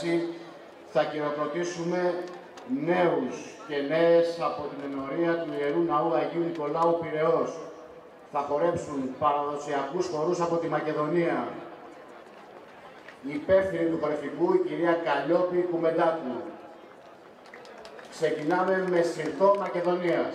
παρέλαση θα χειροκροτήσουμε νέους και νέες από την ενορία του Ιερού Ναού Αγίου Νικολάου Πυραιός. Θα χορέψουν παραδοσιακούς χορούς από τη Μακεδονία. Η υπεύθυνη του χορευτικού, η κυρία Καλλιόπη Κουμεντάτου. Ξεκινάμε με συρθό Μακεδονίας.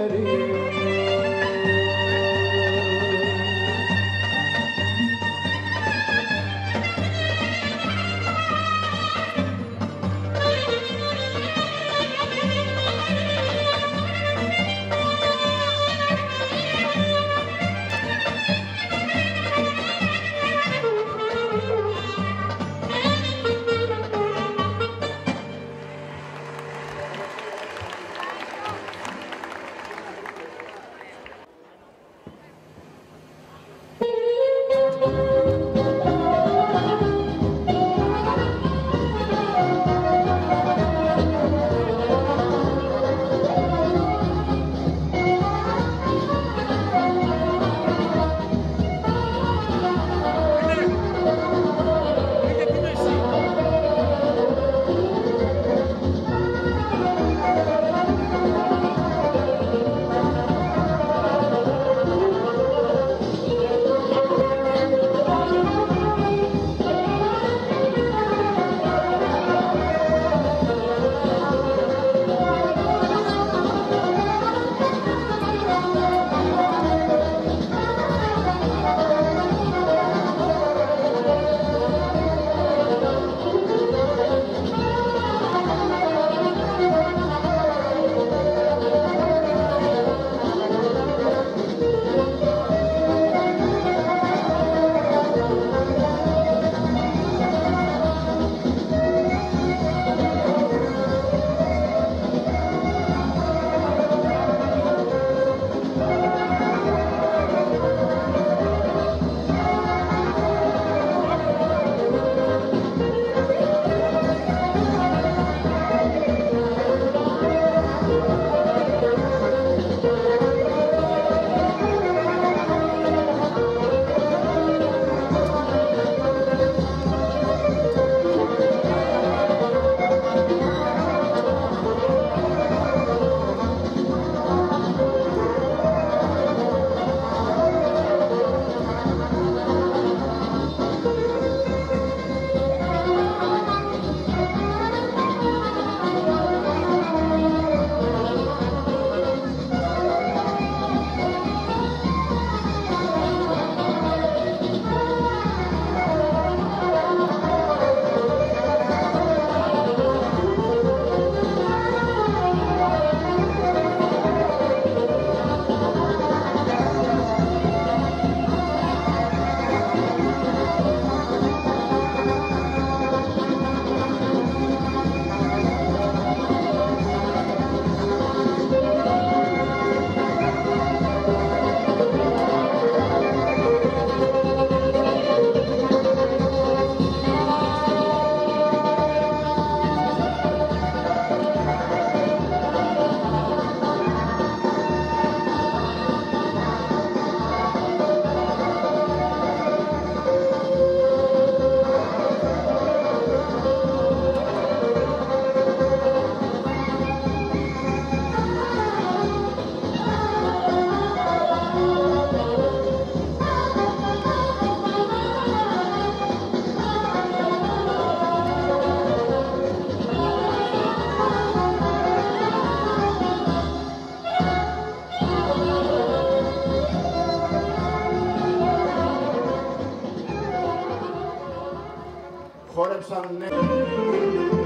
χόρεψαν νέοι.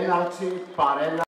penalty, Parella.